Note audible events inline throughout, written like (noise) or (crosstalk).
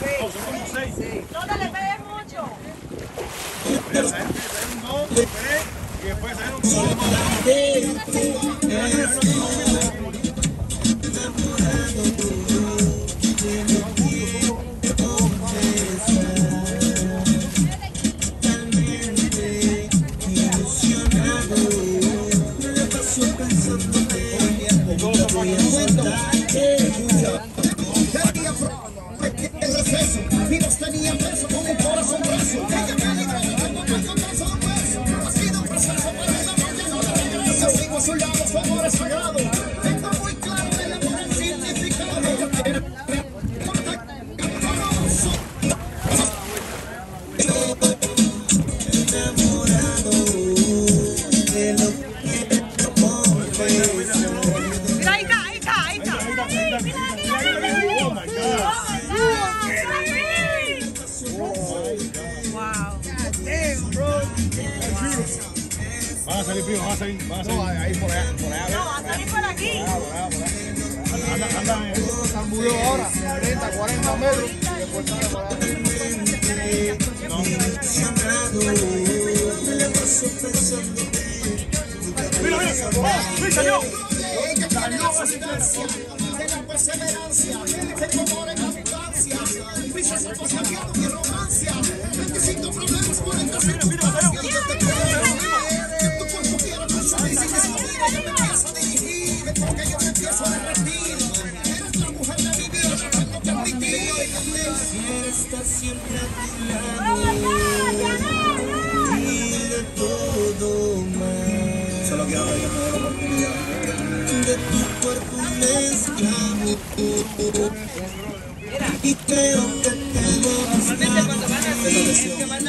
Oh, son seis. No te le pegues mucho. Tres, y después con un corazón un un su lado, su amor es. Salir, primo, van a salir, van a salir. ahí por allá, por allá. No, va a salir por aquí. Anda, anda, eh. Murió ahora, 30, 40 metros. Mira, mira. Oh, mira, salió. La perseverancia. En abundancia. Romancia. Quiero estar siempre a tu lado. Y de todo más. Solo quiero que yo me dé la oportunidad de tu cuerpo un esclavo y creo que van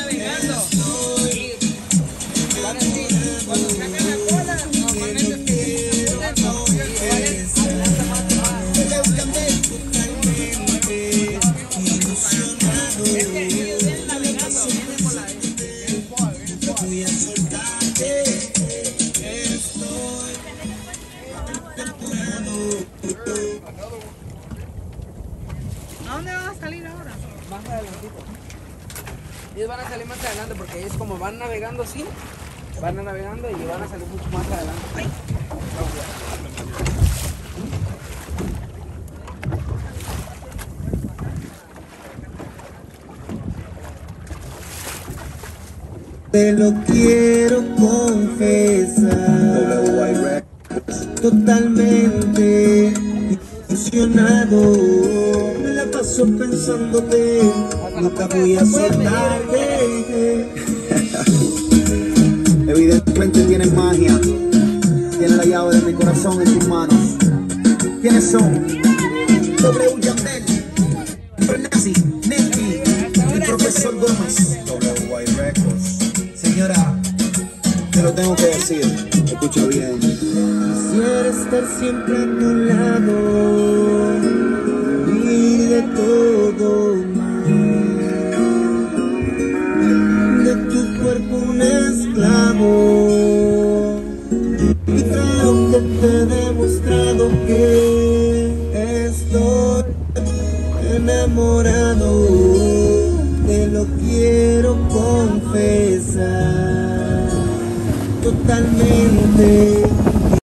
adelantito. Ellos van a salir más adelante porque ellos como van navegando así, van navegando y van a salir mucho más adelante. Te lo quiero confesar Totalmente ilusionado paso pensándote Nunca voy a soltarte (laughs) Evidentemente tienes magia Tienes la llave de mi corazón en tus manos ¿Quiénes son? W. Yandel Renasi, Nelly El profesor Gómez WY Records Señora, te lo tengo que decir, escucha bien. Quisiera estar siempre a tu lado todo